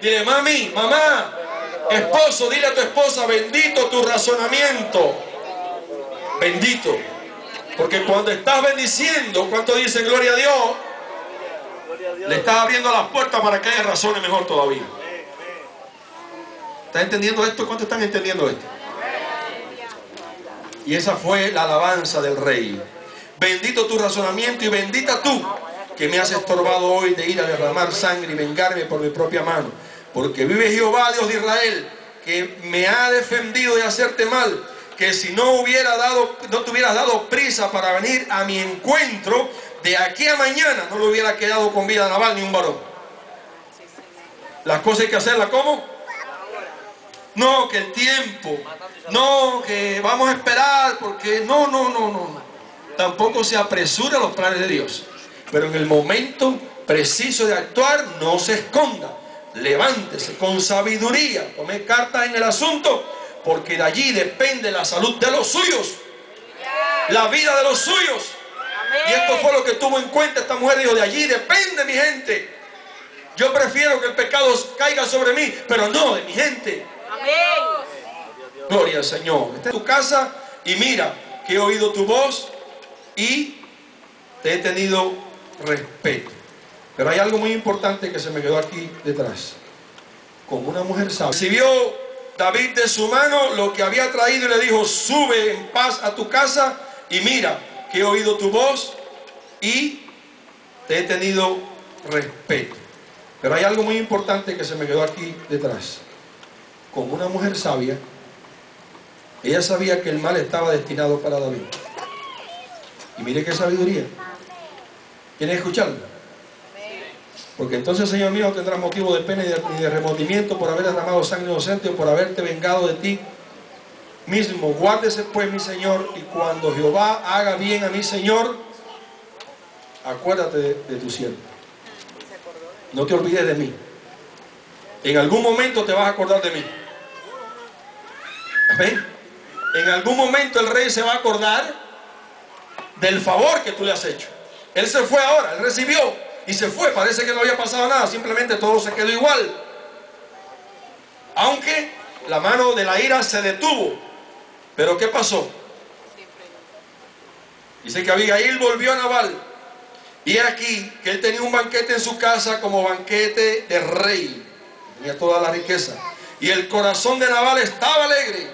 Dile, mami, mamá, esposo, dile a tu esposa, bendito tu razonamiento. Bendito. Porque cuando estás bendiciendo, ¿cuánto dice gloria a Dios? Le estás abriendo las puertas para que haya razones mejor todavía. ¿Estás entendiendo esto? ¿Cuántos están entendiendo esto? Y esa fue la alabanza del rey. Bendito tu razonamiento y bendita tú que me has estorbado hoy de ir a derramar sangre y vengarme por mi propia mano. Porque vive Jehová, Dios de Israel, que me ha defendido de hacerte mal, que si no hubiera dado, no te hubieras dado prisa para venir a mi encuentro, de aquí a mañana no le hubiera quedado con vida Naval ni un varón. Las cosas hay que hacerlas como no, que el tiempo. No, que vamos a esperar porque no, no, no, no. Tampoco se apresura los planes de Dios. Pero en el momento preciso de actuar, no se esconda. Levántese con sabiduría. Tome cartas en el asunto porque de allí depende la salud de los suyos. La vida de los suyos. Y esto fue lo que tuvo en cuenta esta mujer. Dijo, de allí depende mi gente. Yo prefiero que el pecado caiga sobre mí, pero no de mi gente. Gloria al Señor. Está en tu casa y mira que he oído tu voz y te he tenido respeto. Pero hay algo muy importante que se me quedó aquí detrás. Como una mujer sabia. Recibió David de su mano lo que había traído y le dijo, sube en paz a tu casa y mira que he oído tu voz y te he tenido respeto. Pero hay algo muy importante que se me quedó aquí detrás como una mujer sabia, ella sabía que el mal estaba destinado para David. Y mire qué sabiduría. ¿Quieren escucharlo? Porque entonces, Señor mío, tendrás motivo de pena ni de, remordimiento por haber derramado sangre inocente o por haberte vengado de ti mismo. Guárdese pues, mi Señor, y cuando Jehová haga bien a mi Señor, acuérdate de tu siervo. No te olvides de mí. En algún momento te vas a acordar de mí. En algún momento el rey se va a acordar del favor que tú le has hecho. Él se fue ahora, él recibió y se fue. Parece que no había pasado nada, simplemente todo se quedó igual. Aunque la mano de la ira se detuvo. Pero ¿qué pasó? Dice que Abigail volvió a Naval. Y aquí que él tenía un banquete en su casa como banquete de rey. Tenía toda la riqueza. Y el corazón de Naval estaba alegre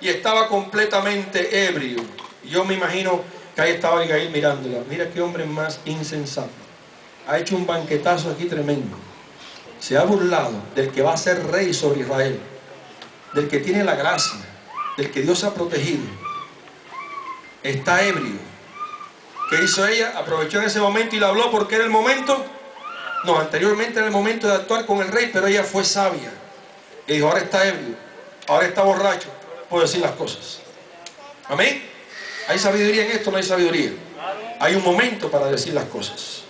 y estaba completamente ebrio. Yo me imagino que ahí estaba Abigail mirándola. Mira qué hombre más insensato. Ha hecho un banquetazo aquí tremendo. Se ha burlado del que va a ser rey sobre Israel. Del que tiene la gracia. Del que Dios ha protegido. Está ebrio. ¿Qué hizo ella? Aprovechó en ese momento y le habló porque era el momento. No, anteriormente era el momento de actuar con el rey, pero ella fue sabia. Y dijo, ahora está ebrio, ahora está borracho, puedo decir las cosas. Amén. ¿Hay sabiduría en esto? No hay sabiduría. Hay un momento para decir las cosas.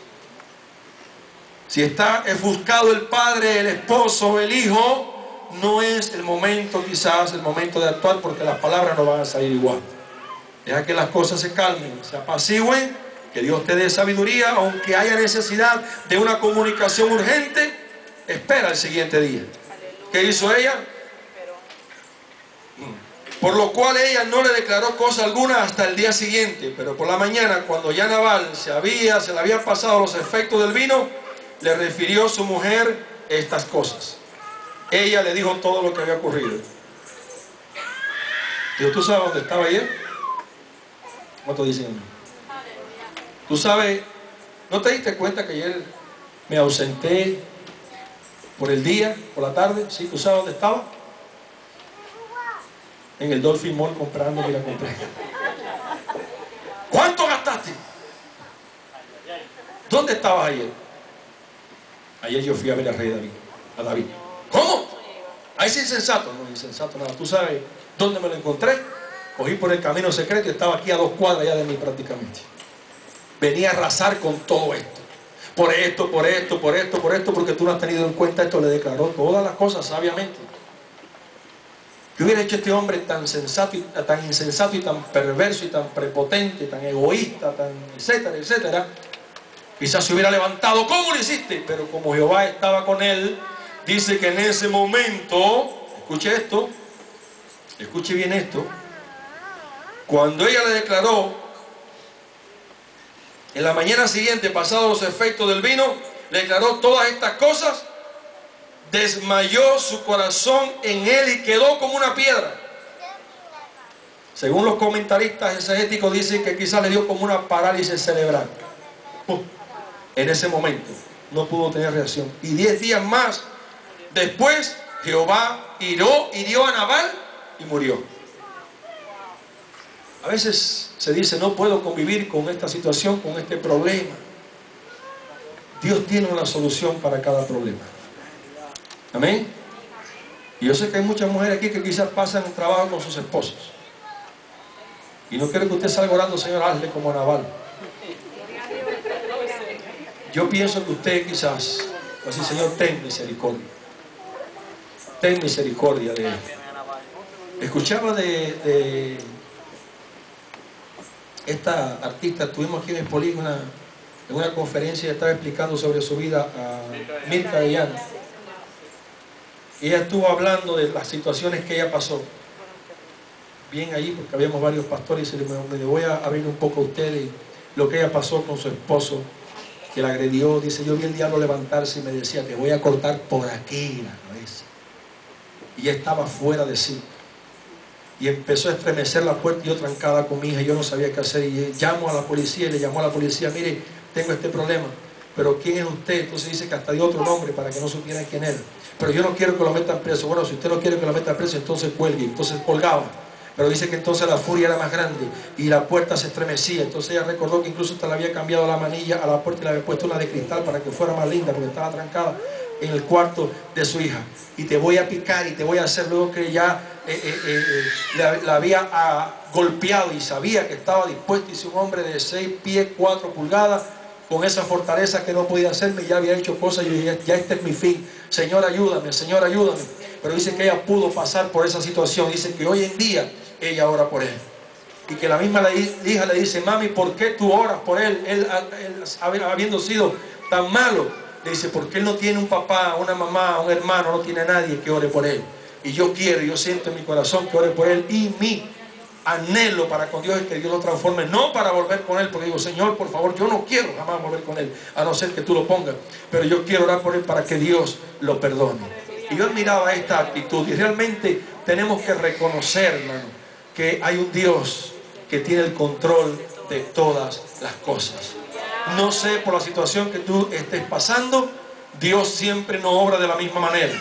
Si está enfuscado el padre, el esposo, el hijo, no es el momento quizás, el momento de actuar porque las palabras no van a salir igual. Deja que las cosas se calmen, se apacigüen, que Dios te dé sabiduría, aunque haya necesidad de una comunicación urgente, espera el siguiente día. ¿Qué hizo ella? Por lo cual ella no le declaró cosa alguna hasta el día siguiente, pero por la mañana, cuando ya Naval se había, se le habían pasado los efectos del vino, le refirió su mujer estas cosas. Ella le dijo todo lo que había ocurrido. Dios, ¿tú sabes dónde estaba ayer? ¿Cuánto dicen? ¿Tú sabes? ¿No te diste cuenta que ayer me ausenté por el día, por la tarde? ¿Sí? ¿Tú sabes dónde estaba? En el Dolphin Mall comprando la compré. ¿Cuánto gastaste? ¿Dónde estabas ayer? Ayer yo fui a ver al rey David. A David. ¿Cómo? Ahí es insensato. No, insensato nada. ¿Tú sabes dónde me lo encontré? Cogí por el camino secreto y estaba aquí a dos cuadras ya de mí prácticamente. Venía a arrasar con todo esto. Por esto, por esto, por esto, por esto, porque tú no has tenido en cuenta esto. Le declaró todas las cosas sabiamente. ¿Qué hubiera hecho este hombre tan sensato y tan insensato y tan perverso y tan prepotente, tan egoísta, tan etcétera, etcétera? Quizás se hubiera levantado, ¿cómo lo hiciste? Pero como Jehová estaba con él, dice que en ese momento, escuche esto, escuche bien esto, cuando ella le declaró, en la mañana siguiente, pasados los efectos del vino, le declaró todas estas cosas, desmayó su corazón en él y quedó como una piedra. Según los comentaristas exegéticos dicen que quizás le dio como una parálisis cerebral en ese momento. No pudo tener reacción. Y diez días más después, Jehová hirió, hirió a Nabal y murió. A veces se dice, no puedo convivir con esta situación, con este problema. Dios tiene una solución para cada problema. Amén. Y yo sé que hay muchas mujeres aquí que quizás pasan trabajo con sus esposos. Y no quiero que usted salga orando, Señor, hazle como a Nabal. Yo pienso que usted quizás, así Señor, ten misericordia. Ten misericordia de él. Escuchaba de, esta artista, estuvimos aquí en el Polígono en una conferencia, estaba explicando sobre su vida a Mirka Ella estuvo hablando de las situaciones que ella pasó. Bien ahí, porque habíamos varios pastores y me, voy a abrir un poco a ustedes lo que ella pasó con su esposo que la agredió, dice, yo vi el diablo levantarse y me decía, te voy a cortar por aquí cabeza. Y estaba fuera de sí. Y empezó a estremecer la puerta y yo trancada con mi hija, yo no sabía qué hacer. Y llamo a la policía y le llamó a la policía, mire, tengo este problema. Pero ¿quién es usted? Entonces dice que hasta dio otro nombre para que no supieran quién era. Pero yo no quiero que lo metan preso. Bueno, si usted no quiere que lo metan preso, entonces cuelgue. Entonces colgaba. Pero dice que entonces la furia era más grande y la puerta se estremecía. Entonces ella recordó que incluso hasta le había cambiado la manilla a la puerta y le había puesto una de cristal para que fuera más linda porque estaba trancada en el cuarto de su hija. Y te voy a picar y te voy a hacer luego que ya eh, eh, eh, la, había ah, golpeado y sabía que estaba dispuesto. Y un hombre de 6 pies, 4 pulgadas, con esa fortaleza que no podía hacerme, ya había hecho cosas y ya, este es mi fin. Señor, ayúdame, Señor, ayúdame. Pero dice que ella pudo pasar por esa situación. Dice que hoy en día ella ora por él. Y que la misma hija le dice, mami, ¿por qué tú oras por él? Él, habiendo sido tan malo, le dice, porque él no tiene un papá, una mamá, un hermano, no tiene nadie que ore por él. Y yo quiero, yo siento en mi corazón que ore por él. Y mi anhelo para con Dios es que Dios lo transforme, no para volver con él, porque digo, Señor, por favor, yo no quiero jamás volver con él, a no ser que tú lo pongas. Pero yo quiero orar por él para que Dios lo perdone. Y yo admiraba esta actitud y realmente tenemos que reconocer, hermano, que hay un Dios que tiene el control de todas las cosas. No sé por la situación que tú estés pasando, Dios siempre no obra de la misma manera.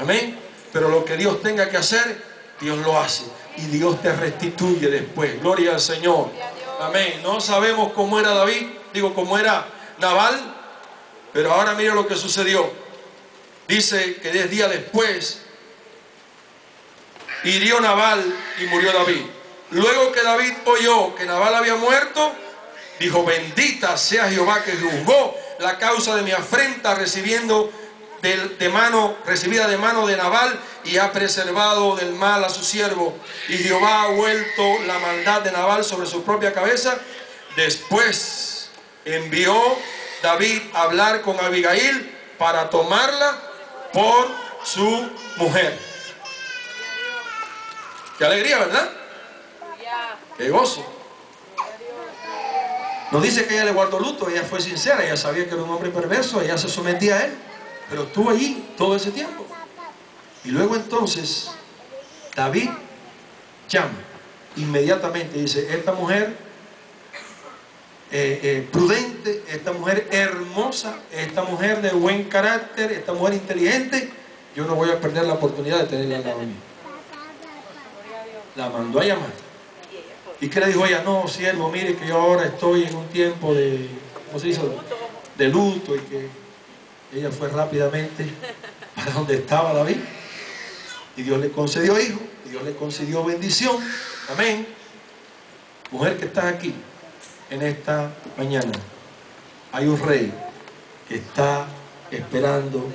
Amén. Pero lo que Dios tenga que hacer, Dios lo hace. Y Dios te restituye después. Gloria al Señor. Amén. No sabemos cómo era David, digo cómo era Naval, pero ahora mira lo que sucedió. Dice que diez días después hirió Nabal y murió David. Luego que David oyó que Nabal había muerto, dijo, bendita sea Jehová que juzgó la causa de mi afrenta recibiendo de, mano, recibida de mano de Nabal y ha preservado del mal a su siervo. Y Jehová ha vuelto la maldad de Nabal sobre su propia cabeza. Después envió David a hablar con Abigail para tomarla por su mujer. Qué alegría, ¿verdad? Qué gozo. Nos dice que ella le guardó luto, ella fue sincera, ella sabía que era un hombre perverso, ella se sometía a él, pero estuvo allí todo ese tiempo. Y luego entonces, David llama inmediatamente, dice, esta mujer eh, eh, prudente, esta mujer hermosa, esta mujer de buen carácter, esta mujer inteligente, yo no voy a perder la oportunidad de tenerla al lado mío la mandó a llamar. ¿Y qué le dijo ella? No, siervo, mire que yo ahora estoy en un tiempo de, ¿cómo se? De luto y que ella fue rápidamente para donde estaba David. Y Dios le concedió hijo, y Dios le concedió bendición. Amén. Mujer que estás aquí en esta mañana, hay un rey que está esperando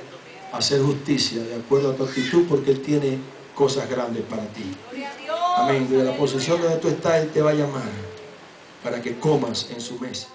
hacer justicia de acuerdo a tu actitud porque Él tiene cosas grandes para ti. Amén. De la posición donde tú estás, Él te va a llamar para que comas en su mesa.